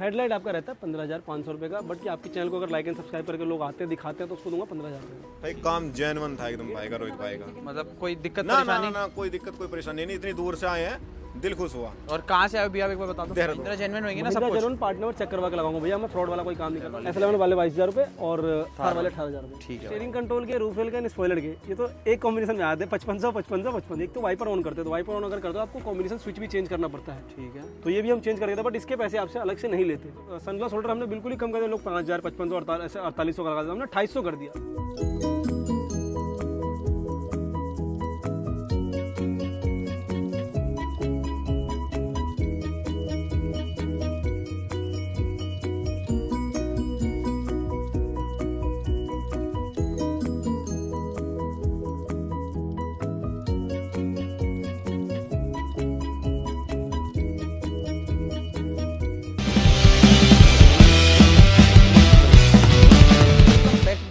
Headlight आपका रहता है पंद्रह हज़ार पाँच सौ रुपये का बट कि आपके चैनल को अगर लाइक एंड सब्सक्राइब करके लोग आते हैं दिखाते हैं तो उसको दूँगा पंद्रह हज़ार रुपये भाई काम जेनवन था एकदम भाई का रोहित भाई का। मतलब कोई दिक्कत ना ना ना ना कोई दिक्कत कोई परेशानी नहीं इतनी दूर से आए हैं। दिल खुश हुआ। और कहाँ से आए भैया? एक बार बता दो। देहरादून। इंदिरा जेनवन होंगे ना सब कुछ? जेनवन पार्ट नंबर चेक करवा के लगाऊँगा भैया। मैं फ्रॉड वाला कोई काम नहीं करता। एस इलेवन वाले बाईस हज़ार रुपये और थार वाले अठारह हज़ार रुपये ठीक है। स्टेयरिंग कंट्रोल के रूफ रेल के स्पॉइलर के। ये तो एक कॉम्बिनेशन में आते हैं। पचपन सौ पचपन सौ पचपन। एक तो वाइपर ऑन करते हैं। तो वाइपर ऑन अगर करते हो आपको कॉम्बिनेशन स्विच भी चेंज करना पड़ता है। ठीक है। तो ये भी हम चेंज कर देते बट इसके पैसे आपसे अलग से नहीं लेते। सनग्लास होल्डर हमने बिल्कुल ही कम कर दिया। लोग पाँच हज़ार पचपन सौ अड़तालीस सौ का लगा दिया। हमने अट्ठाईस सौ कर दिया।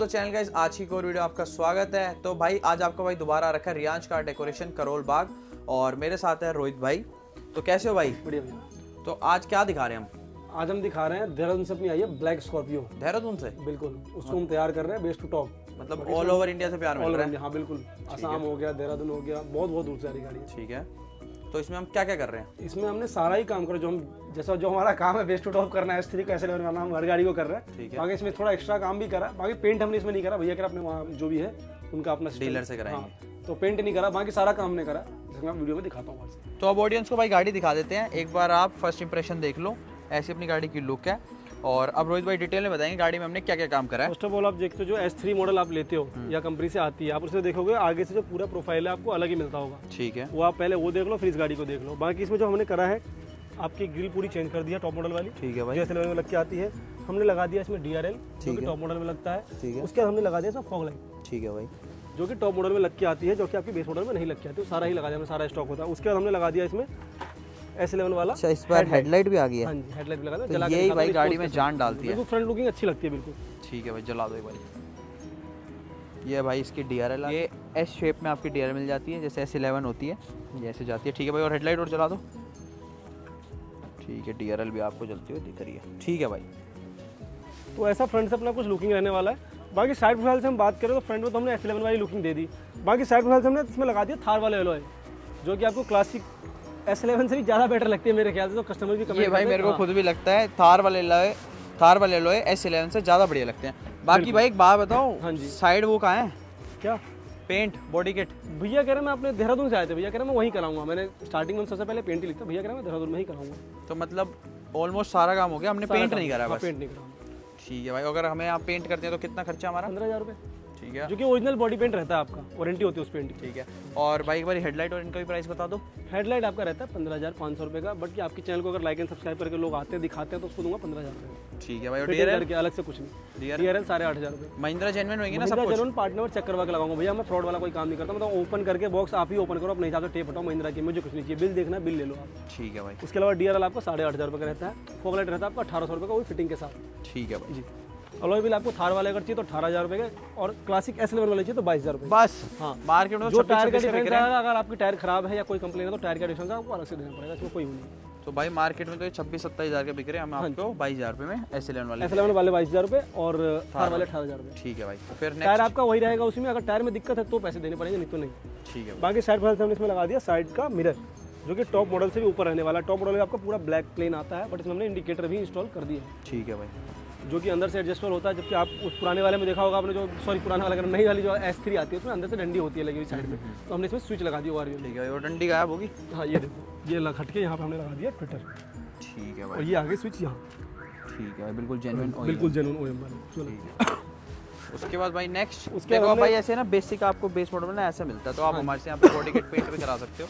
चैनल गाइस आज की और वीडियो आपका स्वागत है। तो भाई आज आपका भाई दोबारा रखा है रियांश का डेकोरेशन करोल बाग और मेरे साथ है रोहित भाई। तो कैसे हो भाई? बढ़िया भैया तो आज क्या दिखा रहे हैं हम? आज हम दिखा रहे हैं देहरादून से अपनी आई है ब्लैक स्कॉर्पियो। देहरादून से? बिल्कुल उसको हम तैयार कर रहे हैं बेस्ट टू टॉप। मतलब ऑल ओवर इंडिया से प्यार मिल रहा है? हाँ बिल्कुल। आसाम हो। गया देहरादून हो गया बहुत बहुत दूर से आ रही गाड़ी ठीक है। तो इसमें हम क्या क्या कर रहे हैं? इसमें हमने सारा ही काम करो जो हम जैसा जो हमारा काम है बेस्ट टू टॉप करना है एस थ्री कैसे लेवल हम हर गाड़ी को कर रहे हैं। ठीक है। बाकी इसमें थोड़ा एक्स्ट्रा काम भी करा बाकी पेंट हमने इसमें नहीं करा। भैया कर अपने वहाँ जो भी है उनका अपना डीलर से कराएँगे। हाँ, तो पेंट नहीं करा बाकी सारा काम ने करा जैसे मैं वीडियो में दिखाता हूँ तो अब ऑडियंस को भाई गाड़ी दिखा देते हैं। एक बार आप फ़र्स्ट इंप्रेशन देख लो ऐसी अपनी गाड़ी की लुक है। और अब रोहित भाई डिटेल में बताएँगे गाड़ी में हमने क्या क्या काम करा है। फ़र्स्ट ऑफ़ ऑल आप देखते हो जो एस थ्री मॉडल आप लेते हो या कंपनी से आती है आप उसे देखोगे आगे से जो पूरा प्रोफ़ाइल है आपको अलग ही मिलता होगा। ठीक है। वो आप पहले वो देख लो फिर इस गाड़ी को देख लो। बाकी इसमें जो हमने करा है आपकी ग्रिल पूरी चेंज कर दिया टॉप मॉडल वाली। ठीक है भाई। जो एस में लग के आती है हमने लगा दिया इसमें डी आर एल जो कि टॉप मॉडल में लगता है। ठीक है। उसके बाद हमने लगा दिया इसमें फॉग लाइट ठीक है भाई। जो कि टॉप मॉडल में लग के आती है जो कि आपकी बेस मॉडल में नहीं लग के आती है सारा ही लगा दिया हमें सारा स्टॉक होता है। उसके बाद हमने लगा दिया इसमें एस इलेवन वाला अच्छा इस बार हेडलाइट भी आ गई है। हाँ जी हेडलाइट भी लगा तो यही भाई गाड़ी में जान डालती है। बिल्कुल फ्रंट लुकिंग अच्छी लगती है बिल्कुल। ठीक है भाई जला दो एक भाई ये भाई इसकी डी आर ये एस शेप में आपकी डी मिल जाती है जैसे एस इलेवन होती है ये ऐसे जाती है। ठीक है भाई और हेडलाइट और जला दो। ठीक है DRL भी आपको जलती हुई दिख रही है। ठीक है भाई। तो ऐसा फ्रंट से अपना कुछ लुकिंग रहने वाला है। बाकी साइड प्रोफ़ाइल से हम बात करें तो फ्रंट में तो हमने एस इलेवन वाली लुकिंग दे दी। बाकी साइड प्रोफ़ाइल से हमने इसमें लगा दिया थार वाले एलोय जो कि आपको क्लासिक एस इलेवन से भी ज़्यादा बेटर लगती है मेरे ख्याल से तो कस्टमर भी comment ये भाई मेरे को हाँ। खुद भी लगता है थार वाले लोए थार वाले लोए एस इलेवन से ज़्यादा बढ़िया लगते हैं। बाकी भाई एक बात बताओ हाँ जी। साइड वो कहाँ है? क्या? पेंट बॉडी किट भैया कह रहे मैं अपने देहरादून से आए थे भैया कह रहे हैं मैं वहीं कराऊँगा। मैंने स्टार्टिंग में सबसे पहले पेंट ही लिखता भैया कह रहे हैं मैं देहरादून में ही कराऊँगा। तो मतलब ऑलमोस्ट सारा काम हो गया हमने पेंट नहीं करा बस। पेंट नहीं कराऊँगा। ठीक है भाई अगर हमें आप पेंट करते हैं तो कितना खर्चा हमारा? पंद्रह हज़ार रुपये ठीक है। जो कि ओरिजिनल बॉडी पेंट रहता है आपका वारंटी होती है उस पेंट की। ठीक है। और भाई एक बार हेडलाइट और इनका भी प्राइस बता दो। हेडलाइट आपका रहता है पंद्रह हज़ार पाँच सौ रुपये का बट कि आपके चैनल को अगर लाइक एंड सब्सक्राइब करके लोग आते हैं दिखाते हैं तो उसको दूँगा पंद्रह हज़ार रुपये ठीक है भाई डीआरएल करके अलग से कुछ नहीं। डीआरएल साढ़े आठ हज़ार रुपये महिंद्रा जेनवन होंगे ना सब महिंद्रा कुछ? ज़रूर पार्ट नंबर चेक करवा के लगाऊँगा। भैया मैं फ्रॉड वाला कोई काम नहीं करता मतलब ओपन करके बॉक्स आप ही ओपन करो अपने हिसाब से टेप हटाओ महिंद्रा की मुझे कुछ नहीं चाहिए। बिल देखना बिल ले लो आप। ठीक है भाई। उसके अलावा डीआरएल आपको साढ़े आठ हज़ार रुपये का रहता है फोकलाइट रहता है आपका अठारह सौ रुपये का वही फिटिंग के साथ। ठीक है भाई। जी। अलॉय बिल आपको थार वाले अगर चाहिए तो अठारह हज़ार रुपये का और क्लासिक एस लेवल वाले चाहिए तो बाईस हज़ार रुपये बस हाँ। मार्केट में जो टायर का डिफरेंस आएगा अगर आपकी टायर खराब है या कोई कंप्लेन है तो टायर का डिफरेंस आपको अलग से देना पड़ेगा इसमें कोई नहीं तो भाई मार्केट में तो ये छब्बीस सत्ताईस हज़ार के बिक रहे हैं हम आपको बाईस हज़ार रुपये में एस इलेवन वाले एस लेवल वाले बाईस हज़ार रुपये और थार वाले अठारह हज़ार रुपये ठीक है भाई तो फिर टायर आपका वही रहेगा उसी में अगर टायर में दिक्कत है तो पैसे देने पड़ेंगे नहीं तो नहीं। ठीक है बाकी साइड पर हमने इसमें लगा दिया साइड का मिरर जो कि टॉप मॉडल से भी ऊपर रहने वाला टॉप मॉडल में आपका पूरा ब्लैक प्लेन आता है बट इसमें हमने इंडिकेटर भी इंस्टॉल कर दिया ठीक है भाई। जो कि अंदर से एडजस्टेबल होता है जबकि आप उस पुराने वाले में देखा होगा आपने जो सॉरी पुराने वाला नई वाली जो एस थ्री आती है उसमें अंदर से डंडी होती है लगी हुई साइड में। तो हमने इसमें स्विच लगा दी ओ ठीक है और डंडी गायब होगी? हाँ ये देखो ये हट के यहाँ पे हमने लगा दिया ट्विटर ठीक है और ये आगे स्विच यहाँ। ठीक है बिल्कुल जेन्युइन बिल्कुल जेनुअन ओ एम चलो। उसके बाद भाई नेक्स्ट उसके बाद बाद भाई ऐसे ना बेसिक आपको बेस मॉडल में ना ऐसा मिलता है तो आप हमारे से यहाँ पे बॉडी किट पेंट भी करा सकते हो।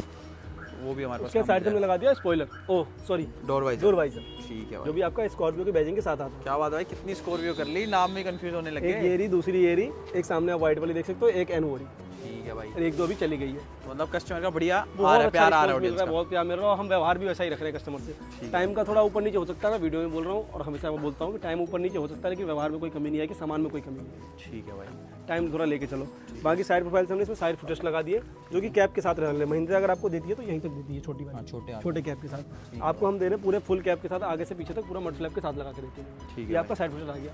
वो भी हमारे उसके साइड में लगा दिया spoiler oh sorry door visor door visor ठीक है जो भी आपका स्कॉर्पियो के बैजिंग के साथ आता है। क्या बात है भाई कितनी स्कॉर्पियो कर ली? नाम में कंफ्यूज होने लगे एक येरी दूसरी येरी एक सामने आप व्हाइट वाली देख सकते हो एक एनवोरी ठीक है भाई। एक दो अभी चली गई है। मतलब कस्टमर का बढ़िया आ रहा है अच्छा प्यार आ रहा है है। बहुत प्यार मिल रहा है हम व्यवहार भी वैसा ही रख रहे हैं कस्टमर से। टाइम का थोड़ा ऊपर नीचे हो सकता है मैं वीडियो में बोल रहा हूँ और हमेशा मैं बोलता हूँ कि टाइम ऊपर नीचे हो सकता है लेकिन व्यवहार में कोई कमी नहीं है कि सामान में कोई कमी नहीं है। ठीक है भाई। टाइम थोड़ा लेके चलो। बाकी साइड प्रोफ़ाइल से हमने इसमें साइड फुटेज लगा दिए जो कि कैप के साथ रहने महिंद्रा अगर आपको देती है तो यहीं तक देती है छोटी हाँ वाली छोटे छोटे कैप के साथ। आपको हम दे रहे हैं पूरे फुल कैप के साथ आगे से पीछे तक पूरा मड के साथ लगा के देते हैं। ठीक ये आपका साइड फुटेज आ गया।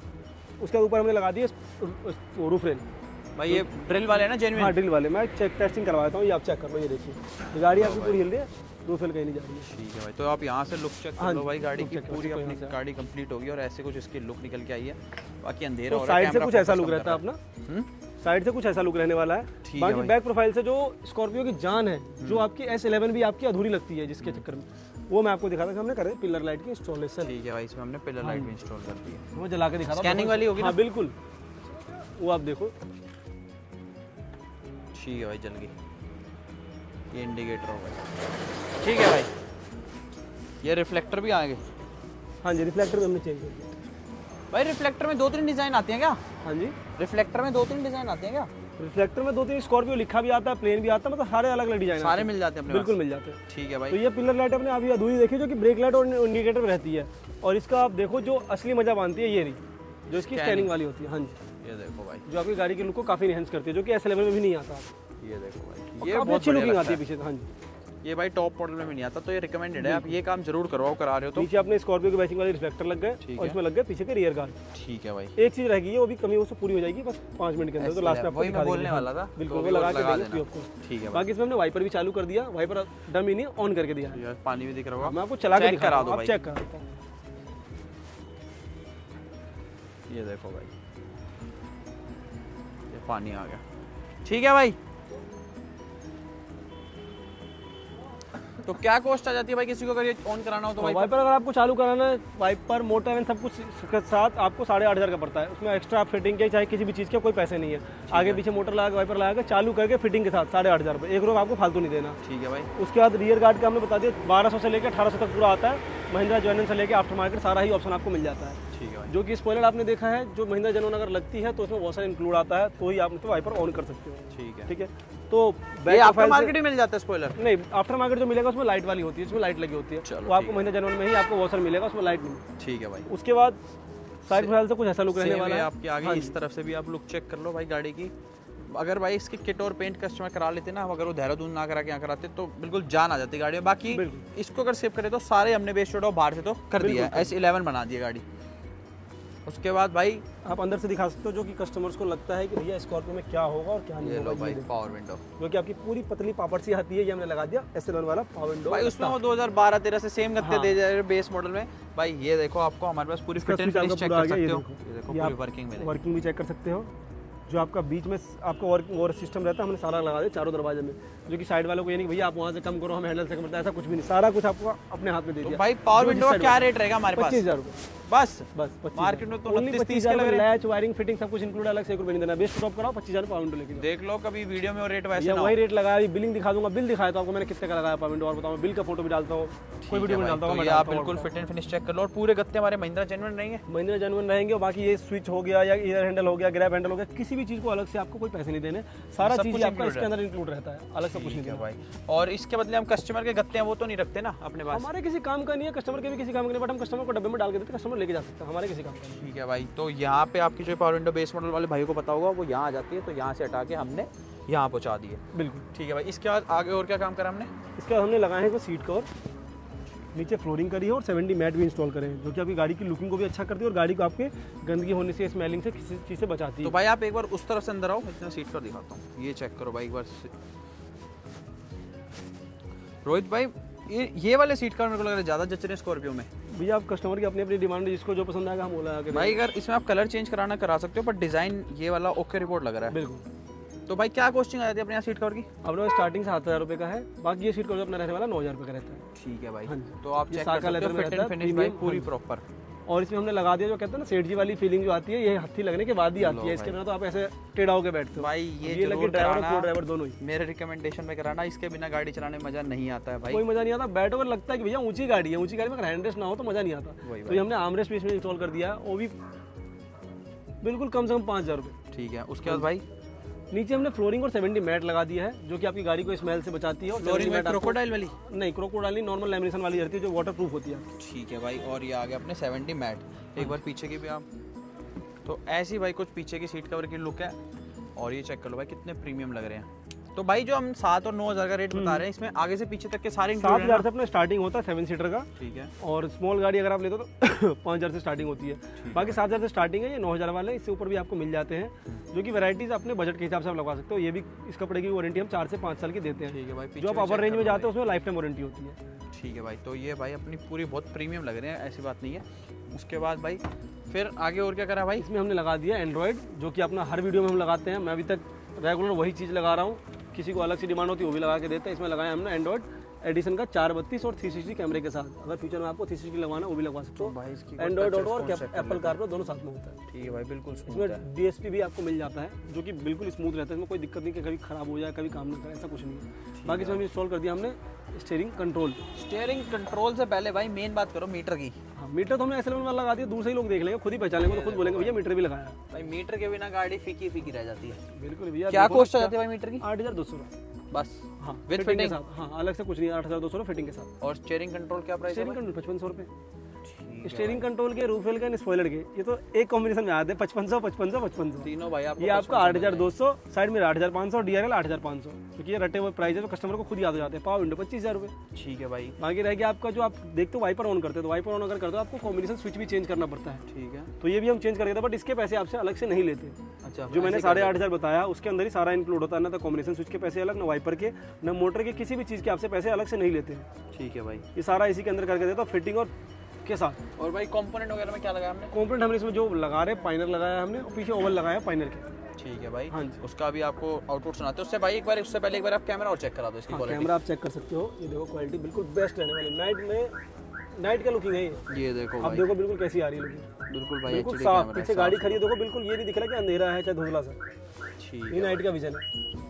उसके ऊपर हमने लगा दिए रूफ रेल भाई ये ड्रिल वाले ना जेन्युइन हाँ ड्रिल वाले। मैं चेक टेस्टिंग करवाता हूँ ये आप चेक कर लो ये देखिए। गाड़ी आपकी पूरी हिल रही है? रूफ रेल कहीं नहीं जा रही है। ठीक है भाई तो आप यहाँ से लुक चेक कर हाँ लो भाई गाड़ी की पूरी अपनी गाड़ी कंप्लीट होगी और ऐसे कुछ इसकी लुक निकल के आई है। बाकी अंधेरा तो हो रहा है साइड से कुछ ऐसा लुक रहता है अपना? हम्म? साइड से कुछ ऐसा लुक रहने वाला है? है बाकी बैक प्रोफ़ाइल से जो स्कॉर्पियो की जान है जो आपकी एस इलेवन भी आपकी अधूरी लगती है जिसके चक्कर में। वो मैं आपको दिखा था हमने करे पिलर लाइट की इंस्टॉलेशन ठीक है भाई इसमें हमने पिलर लाइट भी इंस्टॉल कर दी है। वो जला के दिखा Scanning वाली होगी ना? हाँ बिल्कुल। वो आप देखो। ठीक है भाई जल गई ये इंडिकेटर हो गया। ठीक है भाई। ये रिफ्लेक्टर भी आ गए हाँ जी रिफ्लेक्टर भी हमने चेंज कर दिया। भाई रिफ्लेक्टर में दो तीन डिज़ाइन आती हैं क्या? हाँ जी। रिफ्लेक्टर में दो तीन डिज़ाइन आती हैं क्या? रिफ्लेक्टर में दो तीन स्कॉर्पियो लिखा भी आता है प्लेन भी आता है मतलब सारे अलग अलग डिज़ाइन सारे मिल जाते हैं बिल्कुल मिल जाते हैं। ठीक है भाई। तो ये पिलर लाइट अपने अभी अधूरी देखी जो कि ब्रेक लाइट और इंडिकेटर में रहती है। और इसका आप देखो जो असली मज़ा बांधती है ये नहीं जो इसकी स्कैनिंग वाली होती है। हाँ जी। ये देखो भाई। जो आपकी गाड़ी के लुक को काफ़ी इनहेंस करती है जो कि एस में भी नहीं आता। ये देखो भाई ये बहुत अच्छी लुकिंग आती है है। पीछे हाँ जी। ये भाई टॉप मॉडल में भी नहीं आता तो ये रिकमेंडेड है आप ये काम ज़रूर करवाओ करा रहे हो तो। नीचे अपने स्कॉर्पियो के बैचिंग वाले रिफ्लेक्टर लग गए और इसमें लग गए पीछे के रियर गार्ड ठीक है भाई। एक चीज़ रह गई है वो भी कमी उससे पूरी हो जाएगी बस पाँच मिनट के अंदर तो लास्ट में आपको वही बोलने वाला था बिल्कुल तो वो लगा के देंगे आपको। ठीक है बाकी इसमें हमने वाइपर भी चालू कर दिया वाइपर डम ही नहीं ऑन करके दिया। पानी भी दिख रहा होगा। मैं आपको चला के दिखा रहा हूँ चेक करा ये देखो भाई। पानी आ गया। ठीक है भाई। तो क्या कॉस्ट आ जाती है भाई किसी को अगर ये ऑन कराना हो तो भाई? वाइपर अगर आपको चालू कराना है वाइपर मोटर एंड सब कुछ के साथ आपको साढ़े आठ हज़ार का पड़ता है। उसमें एक्स्ट्रा फिटिंग के चाहे किसी भी चीज़ का कोई पैसे नहीं है। आगे पीछे मोटर लगा के वाइपर लगा के चालू करके फिटिंग के साथ साढ़े आठ हज़ार रुपये एक रुपये आपको फालतू नहीं देना। ठीक है भाई। उसके बाद रियर गार्ड का हमने बता दिया बारह सौ लेकर अठारह सौ तक पूरा आता है। महिंद्रा जॉनन से लेकर आफ्टर मार्केट सारा ही ऑप्शन आपको मिल जाता है। ठीक है जो कि स्पॉइलर आपने देखा है जो महिंद्रा जनोन अगर लगती है तो उसमें वॉशर इंक्लूड आता है तो ही आप मतलब वाइपर ऑन कर सकते हो। ठीक है। ठीक है? तो ये आफ्टर मार्केट ही मिल जाता है स्पॉइलर नहीं आफ्टर मार्केट जो मिलेगा उसमें लाइट वाली होती है उसमें लाइट लगी होती है। चलो, वो आपको है। महिंद्रा जनोन में ही आपको वॉशर मिलेगा उसमें लाइट नहीं। ठीक है भाई। उसके बाद साइड प्रोफ़ाइल से कुछ ऐसा लुक रहने वाला है है। आपके आगे इस तरफ़ से भी आप लुक चेक कर लो भाई गाड़ी की। अगर भाई इसकी किट और पेंट कस्टमर करा लेते ना अगर वो देहरादून ना करा के यहाँ कराते तो बिल्कुल जान आ जाती गाड़ी में बाकी इसको अगर सेव करे तो सारे हमने बेस्ट बाहर से तो कर दिया है। एस इलेवन बना दिया गाड़ी। उसके बाद भाई आप अंदर से दिखा सकते हो जो कि कस्टमर्स को लगता है कि भैया स्कॉर्पियो में क्या होगा और क्या नहीं होगा भाई पावर विंडो जो कि आपकी पूरी पतली पापड़ सी आती है ये हमने लगा दिया एस वाला पावर विंडो भाई उसमें वो 2012 13 से सेम गत्ते हाँ। दे जा रहे बेस मॉडल में। भाई ये देखो आपको हमारे पास पूरी फिट एंड फिनिश चेक कर सकते हो। ये देखो पूरी वर्किंग मिलेगी। वर्किंग भी चेक कर सकते हो। जो आपका बीच में आपका वर्किंग और सिस्टम रहता है हमने सारा लगा दिया चारों दरवाजे में। जो कि साइड वालों को ये नहीं भैया आप वहाँ से कम करो हम हैंडल से कम करते हैं ऐसा कुछ भी नहीं। सारा कुछ आपको अपने हाथ में दे तो दिया। भाई पावर विंडो का क्या रेट रहेगा हमारे पास? पच्चीस हज़ार रुपये। बस बस मार्केट में तो पच्चीस लग। लैच वायरिंग फिटिंग सब कुछ इंक्लूड अलग से एक रुपये नहीं देना। बेस्ट टॉप कराओ पच्चीस हज़ार पाउंड लेके देख लो कभी वीडियो में रेट वैसे वही रेट अभी बिलिंग दिखा दूँगा। बिल दिखाया तो आपको मैंने कितने का लगाया पाउंड और बताऊँ। बिल का फ़ोटो भी डालता हूँ। कोई वीडियो में डालता हूँ तो आप बिल्कुल फिट एंड फिनिश चेक कर लो और पूरे गत्ते हमारे महिंद्रा जेन्युइन रहेंगे? महीने जनवन रहेंगे और बाकी ये स्विच हो गया या ईयर हैंडल हो गया ग्रैब हैंडल हो गया किसी भी चीज़ को अलग से आपको कोई पैसे नहीं देने। सारा चीज़ आपका इसके अंदर इंक्लूड रहता है अलग से कुछ नहीं देना। भाई। और इसके बदले हम कस्टमर के गत्ते हैं वो तो नहीं रखते ना अपने पास? हमारे किसी काम का नहीं है कस्टमर के भी किसी काम का नहीं बट हम कस्टमर को डब्बे में डाल के देते कस्टमर लेके जा सकते हैं हमारे किसी काम का ठीक है भाई तो यहाँ पे आपकी जो पावर विंडो बेस मॉडल वाले भाई को पता होगा वो यहाँ आ जाती है तो यहाँ से हटा के हमने यहाँ पहुँचा दिए बिल्कुल। ठीक है भाई इसके बाद आगे और क्या काम करा हमने? इसके बाद हमने लगाए हैं कुछ सीट कवर नीचे फ्लोरिंग करी है और 70 मैट भी इंस्टॉल करे जो कि आपकी गाड़ी की लुकिंग को भी अच्छा करती है और गाड़ी को आपके गंदगी होने से स्मेलिंग से किसी चीज़ से बचाती है। तो भाई आप एक बार उस तरफ़ से अंदर आओ इतना सीट पर दिखाता हूँ। ये चेक करो भाई एक बार रोहित भाई ये ये वाले सीट का मेरे को लग रहा है ज़्यादा जच रहे हैं स्कॉर्पियो में। भैया आप कस्टमर की अपनी अपनी डिमांड जिसको जो पसंद आएगा हम बोला भाई अगर इसमें आप कलर चेंज कराना करा सकते हो पर डिज़ाइन ये वाला ओके रिपोर्ट लग रहा है। बिल्कुल। तो भाई क्या कॉस्टिंग आ जाती है अपने यहाँ सीट कवर की? अपने पास स्टार्टिंग सात हज़ार रुपये का है बाकी ये सीट कवर अपना रहने वाला नौ हज़ार रुपये का रहता है। ठीक है भाई। हाँ तो आप चेक कर सकते हो फिट एंड फिनिश भाई पूरी हाँ प्रॉपर और इसमें हमने लगा दिया जो कहते हैं ना सेठ जी वाली फीलिंग जो आती है ये हत्थी लगने के बाद ही आती है। इसके बिना तो आप ऐसे टेढ़ा होकर बैठते हो। भाई ये ये लगे ड्राइवर और ड्राइवर दोनों ही। मेरे रिकमेंडेशन में कराना इसके बिना गाड़ी चलाने में मज़ा नहीं आता है भाई। कोई मज़ा नहीं आता। बैठो कर लगता है कि भैया ऊँची गाड़ी है ऊँची गाड़ी में हैंडरेस्ट ना हो तो मज़ा नहीं आता। तो ये हमने आमरेस्ट भी इसमें इंस्टॉल कर दिया वो भी बिल्कुल कम से कम पाँच हज़ार रुपये ठीक है उसके बाद भाई? नीचे हमने फ्लोरिंग और 70 मैट लगा दिया है जो कि आपकी गाड़ी को स्मेल से बचाती है और 70 फ्लोरिंग मैट क्रोकोडाइल वाली? नहीं क्रोकोडाइल नहीं नॉर्मल लेमिनेशन वाली रहती है जो वाटर प्रूफ होती है। ठीक है भाई और ये आ गया अपने 70 मैट। एक बार पीछे की भी आप तो ऐसी भाई कुछ पीछे की सीट कवर की लुक है और ये चेक कर लो भाई कितने प्रीमियम लग रहे हैं। तो भाई जो हम सात और नौ हज़ार का रेट बता रहे हैं इसमें आगे से पीछे तक के सारे सात हज़ार से अपना स्टार्टिंग होता है सेवन सीटर का। ठीक है। और स्मॉल गाड़ी अगर आप लेते हो तो पाँच हज़ार से स्टार्टिंग होती है। बाकी सात हज़ार से स्टार्टिंग है ये नौ हज़ार वाले इससे ऊपर भी आपको मिल जाते हैं जो कि वैराइटीज़ अपने बजट के हिसाब से आप लगा सकते हो। ये भी इस कपड़े की वारंटी हम चार से पाँच साल की देते हैं। ठीक है भाई जो आप अपर रेंज में जाते हैं उसमें लाइफ टाइम वारंटी होती है। ठीक है भाई तो ये भाई अपनी पूरी बहुत प्रीमियम लग रहे हैं ऐसी बात नहीं है। उसके बाद भाई फिर आगे और क्या करा भाई? इसमें हमने लगा दिया एंड्रॉयड जो कि अपना हर वीडियो में हम लगाते हैं। मैं अभी तक रेगुलर वही चीज़ लगा रहा हूँ। किसी को अलग से डिमांड होती है वो भी लगा के देते हैं। इसमें लगाया हमने एंड्रॉइड एडिशन का चार बत्तीस और थ्री सिक्सटी कैमरे के साथ। अगर फ्यूचर में आपको थ्री सिक्सटी लगाना है वो भी लगवा सकते हो। एंड्रॉइड ऑटो और एप्पल कार दोनों साथ में होता है। ठीक है भाई बिल्कुल डी इसमें डीएसपी भी आपको मिल जाता है जो कि बिल्कुल स्मूथ रहता है। इसमें कोई दिक्कत नहीं कि कभी खराब हो जाए कभी काम ना करे ऐसा कुछ नहीं है। बाकी इसमें इंस्टॉल कर दिया हमने। स्टेयरिंग कंट्रोल स्टेयरिंग कंट्रोल से पहले भाई मेन बात करो मीटर की। हाँ मीटर तो हमने ऐसे वाला लगा दिया दूर से ही लोग देख लेंगे खुद ही पहचान लेंगे तो खुद बोलेंगे भैया मीटर भी लगाया भाई मीटर के बिना गाड़ी फीकी फीकी रह जाती है। बिल्कुल भैया क्या कॉस्ट आ जाती है भाई मीटर की? आठ हज़ार दो सौ। बस। हाँ विद फिटिंग के साथ। हाँ अलग से कुछ नहीं आठ हज़ार दो सौ फिटिंग के साथ। और स्टेयरिंग कंट्रोल क्या प्राइस है स्टेयरिंग कंट्रोल पचपन सौ रुपये ठीक स्टेयरिंग कंट्रोल के रूफेल के स्पॉइलर के ये तो एक कॉम्बिनेशन में आते हैं पचपन सौ पचपन सौ पचपन सौ। तीनों भाई आपको ये आपका आठ हज़ार दो सौ साइड में आठ हज़ार पाँच सौ डी आर एल आठ हज़ार पाँच सौ। क्योंकि ये रटे हुए प्राइस है तो कस्टमर को खुद याद हो जाते हैं पावर विंडो पच्चीस हज़ार रुपये ठीक है भाई। बाकी रह गया आपका जो आप देखते हो वाइपर ऑन करते हो तो वाइपर ऑन अगर करते हो आपको कॉम्बिनेशन स्विच भी चेंज करना पड़ता है। ठीक है। तो ये भी हम चेंज कर देते बट इसके पैसे आपसे अलग से नहीं लेते। अच्छा जो मैंने साढ़े आठ हज़ार बताया उसके अंदर ही सारा इंक्लूड होता है ना तो कॉम्बिनेशन स्विच के पैसे अलग ना वाइपर के ना मोटर के किसी भी चीज़ के आपसे पैसे अलग से नहीं लेते। ठीक है भाई। ये सारा इसी के अंदर करके देता फिटिंग और के साथ। और भाई कंपोनेंट वगैरह में क्या लगाया हमने? कॉम्पोनेंट हमने इसमें जो लगा रहे पाइनर लगाया हमने और पीछे ओवल लगाया पाइनर के। ठीक है भाई। हाँ जी। उसका भी आपको आउटपुट सुनाते हैं। उससे भाई एक बार उससे पहले एक बार आप कैमरा और चेक करा दो इसकी हाँ, क्वालिटी कैमरा आप चेक कर सकते हो। ये देखो क्वालिटी बिल्कुल बेस्ट रहने वाली। नाइट में नाइट का लुकिंग है ये? देखो आप देखो बिल्कुल कैसी आ रही है लुकिंग बिल्कुल भाई बिल्कुल एचडी साफ़। कैमरा पीछे गाड़ी खड़ी है देखो बिल्कुल ये नहीं दिख रहा कि अंधेरा है चाहे धुंधला सा। ठीक ये नाइट का विजन है।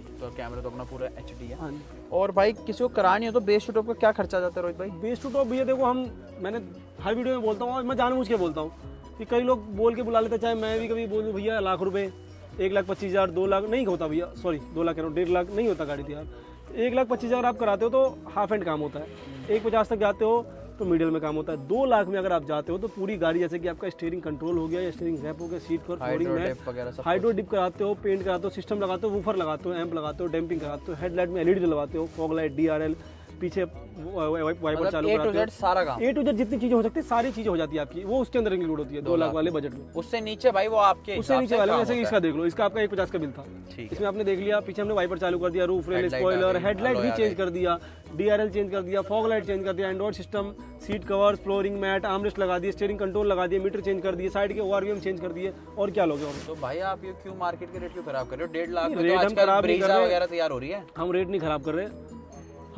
भाई तो कैमरा तो अपना पूरा एच डी है। हाँ और भाई किसी को करानी हो तो बेस टू टॉप का क्या खर्चा जाता है रोहित भाई? बेस टू टॉप भैया देखो हम मैंने हर वीडियो में बोलता हूँ और मैं जानबूझ के बोलता हूँ कि कई लोग बोल के बुला लेते हैं, चाहे मैं भी कभी बोलूँ भैया लाख रुपये एक लाख पच्चीस हज़ार दो लाख नहीं होता भैया सॉरी दो लाख कह रहा हूँ डेढ़ लाख नहीं होता गाड़ी तैयार। एक लाख पच्चीस हज़ार आप कराते हो तो हाफ़ एंड काम होता है। एक पचास तक जाते हो तो मीडियल में काम होता है। दो लाख में अगर आप जाते हो तो पूरी गाड़ी जैसे कि आपका स्टीयरिंग कंट्रोल हो गया या स्टीयरिंग रैप हो गया सीट पर फ्लोरिंग हाइड्रो डिप कराते हो पेंट कराते हो सिस्टम लगाते हो वूफर लगाते हो एम्प लगाते हो डैम्पिंग कराते हो हेडलाइट में एलईडी लगाते हो फॉग लाइट डीआरएल पीछे वाइपर मतलब चालू टू कराते जेड सारा काम। ए टू जेड जितनी चीज़ें हो सकती है सारी चीज़ें हो जाती है आपकी। वो उसके अंदर इंक्लूड होती है दो लाख वाले बजट में। उससे नीचे भाई वो आपके उससे नीचे वाले जैसे इसका देख लो इसका आपका एक पचास का बिल था इसमें आपने देख लिया पीछे हमने वाइपर चालू कर दिया रूफ रेल स्पॉइलर हेडलाइट भी चेंज कर दिया डीआरएल चेंज कर दिया फॉग लाइट चेंज कर दिया Android system seat covers flooring mat armrest लगा दिए स्टीयरिंग कंट्रोल लगा दिए मीटर चेंज कर दिए साइड के ओआरवीएम चेंज कर दिए और क्या लोगे तो भाई आप ये क्यों मार्केट के रेट क्यों खराब कर रहे हो? डेढ़ लाख रेट तो हम खराब नहीं कर रहे। तैयार हो रही है। हम रेट नहीं खराब कर रहे।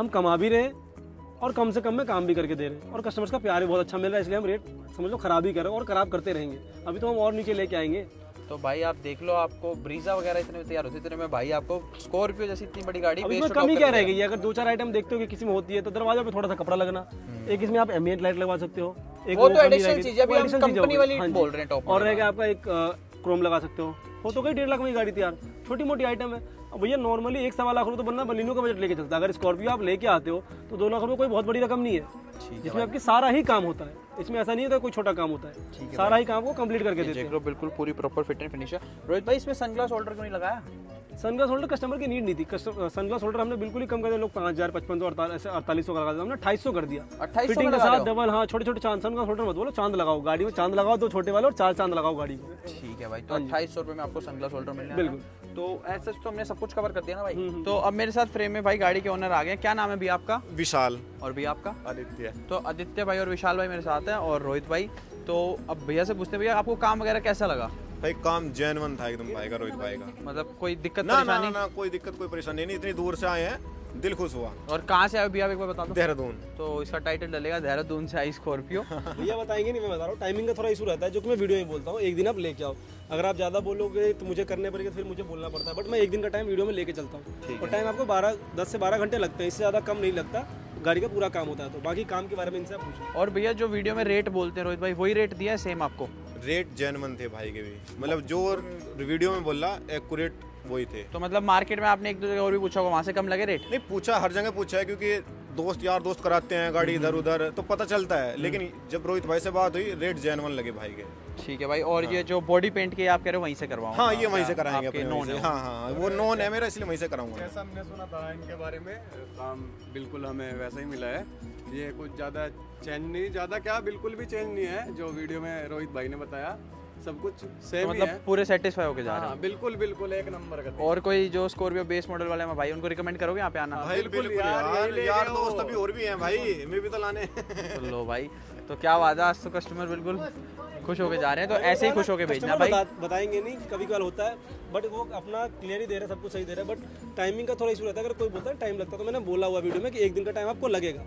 हम कमा भी रहे हैं और कम से कम में काम भी करके दे रहे हैं। और कस्टमर्स का प्यार भी बहुत अच्छा मिल रहा है इसलिए हम रेट समझ लो खराब ही कर रहे हैं और खराब करते रहेंगे। अभी तो हम और नीचे लेके आएँगे। तो भाई आप देख लो आपको ब्रीजा वगैरह इतने तैयार होती इतने में भाई आपको स्कॉर्पियो जैसी इतनी बड़ी गाड़ी base इसमें कमी क्या मिल रह गई अगर दो चार आइटम देखते हो कि किसी में होती है तो दरवाज़ा पे थोड़ा सा कपड़ा लगना। एक इसमें आप एम्बियंट लाइट लगवा सकते हो एक वो तो गई। चीज़ है, अभी हम। वाली हाँ बोल रहे हैं top और model रह गया आपका एक क्रोम लगा सकते हो। हो तो कई डेढ़ लाख में गाड़ी तैयार। छोटी मोटी आइटम है। भैया नॉर्मली एक सवा लाख रुपये तो बनना बलिनो का बजट लेके चलता है। अगर स्कॉर्पियो आप लेके आते हो तो दो लाख रुपये कोई बहुत बड़ी रकम नहीं है। जिसमें आपकी सारा ही काम होता है। इसमें ऐसा नहीं होता कोई छोटा काम होता है। सारा ही काम को कंप्लीट करके देते हैं। बिल्कुल पूरी प्रॉपर फिट एंड फिनिश है रोहित भाई इसमें सनग्लास होल्डर क्यों नहीं लगाया? सनग्लास होल्डर कस्टमर की नीड नहीं थी। सनग्लास होल्डर हमने बिल्कुल ही कम कर दिया। लोग पाँच हज़ार पचपन सौ अड़तालीस सौ का लगा दिया। हमने अट्ठाईस सौ कर दिया। फिटिंग के साथ डबल हाँ? छोटे छोटे चाँद सनग्लास होल्डर मत बोलो। चाँद लगाओ गाड़ी में चाँद लगाओ दो छोटे वाले और चार चाँद लगाओ गाड़ी को ठीक है भाई तो अट्ठाईस सौ रुपये में आपको सनग्लास होल्डर मिलने बिल्कुल। तो ऐसा तो हमने सब कुछ कवर कर दिया ना हम्म, भाई तो अब मेरे साथ फ्रेम में भाई गाड़ी के ओनर आ गए। क्या नाम है भैया आपका? विशाल। और भैया आपका? आदित्य। तो आदित्य भाई और विशाल भाई मेरे साथ हैं और रोहित भाई। तो अब भैया से पूछते भैया आपको काम वगैरह कैसा लगा? भाई काम जेनवन था एकदम भाई का रोहित भाई का। मतलब कोई दिक्कत ना ना ना ना कोई दिक्कत कोई परेशानी नहीं। इतनी दूर से आए हैं। दिल खुश हुआ। और कहाँ से आए भैया एक बार बता दो। देहरादून। तो इसका टाइटल डलेगा देहरादून से आई स्कॉर्पियो। भैया बताएँगे नहीं मैं बता रहा हूँ। टाइमिंग का थोड़ा इशू रहता है जो कि मैं वीडियो में बोलता हूँ। एक दिन आप लेके आओ। अगर आप ज़्यादा बोलोगे तो मुझे करने पड़ेगा फिर मुझे बोलना पड़ता है। बट मैं एक दिन का टाइम वीडियो में लेके चलता हूँ। और टाइम आपको बारह दस से बारह घंटे लगते हैं। इससे ज़्यादा कम नहीं लगता। गाड़ी का पूरा काम होता है तो। बाकी काम के बारे में इनसे पूछो। और भैया जो वीडियो में रेट बोलते हैं रोहित भाई वही रेट दिया है सेम आपको? रेट जैनमन थे भाई के भी। मतलब जो वीडियो में बोला एक्यूरेट वही थे। तो मतलब मार्केट में आपने एक दो जगह और भी पूछा होगा वहाँ से कम लगे रेट? नहीं पूछा हर जगह पूछा है क्योंकि दोस्त यार दोस्त कराते हैं गाड़ी इधर उधर तो पता चलता है। लेकिन जब रोहित भाई से बात हुई रेट जैनवन लगे भाई के। ठीक है भाई और हाँ। ये जो बॉडी पेंट के आप कह रहे हो वहीं से करवाओ हाँ ये वहीं से कराएँगे अपने से। है हाँ हाँ वो नॉन है मेरा इसलिए वहीं से कराऊँगा। जैसा हमने सुना था इनके बारे में काम बिल्कुल हमें वैसा ही मिला है। ये कुछ ज़्यादा चेंज नहीं ज़्यादा क्या बिल्कुल भी चेंज नहीं है जो वीडियो में रोहित भाई ने बताया। सब कुछ सेम तो मतलब है। पूरे सेटिस्फाई होके जा रहे हाँ बिल्कुल बिल्कुल एक नंबर का और कोई जो स्कॉर्पियो बेस मॉडल वाले हैं भाई उनको रिकमेंड करोगे यहाँ पे आना? भाई बिल्कुल बिल्कुल यार, यार यार दोस्त अभी और भी हैं भाई मैं भी तो लाने लो भाई तो क्या वादा आज तो कस्टमर बिल्कुल खुश होके जा रहे हैं तो ऐसे ही खुश होके भेजना भाई। बता, बताएँगे नहीं कभी कभार होता है बट वो अपना क्लियर ही दे रहे हैं सब कुछ सही दे रहे हैं बट टाइमिंग का थोड़ा इशू रहता है। अगर कोई बोलता है टाइम लगता है तो मैंने बोला हुआ वीडियो में कि एक दिन का टाइम आपको लगेगा।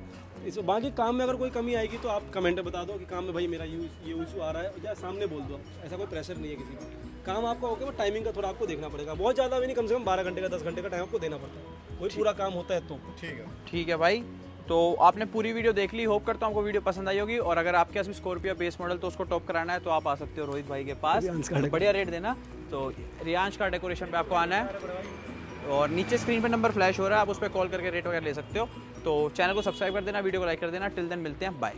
इस बाकी काम में अगर कोई कमी आएगी तो आप कमेंट में बता दो कि काम में भाई मेरा ये ये इशू आ रहा है या सामने बोल दो। ऐसा कोई प्रेशर नहीं है किसी का काम आपका होगा बट टाइमिंग का थोड़ा आपको देखना पड़ेगा। बहुत ज़्यादा भी नहीं कम से कम बारह घंटे का दस घंटे का टाइम आपको देना पड़ता है। कोई पूरा काम होता है तो। ठीक है। ठीक है भाई। तो आपने पूरी वीडियो देख ली होप करता हूँ आपको वीडियो पसंद आई होगी। और अगर आपके पास भी स्कॉर्पियो बेस मॉडल तो उसको टॉप कराना है तो आप आ सकते हो रोहित भाई के पास। तो बढ़िया रेट देना। तो रियांश का डेकोरेशन पे आपको आना है। और नीचे स्क्रीन पे नंबर फ्लैश हो रहा है आप उस पर कॉल करके रेट वगैरह ले सकते हो। तो चैनल को सब्सक्राइब कर देना वीडियो को लाइक कर देना। टिल देन मिलते हैं बाय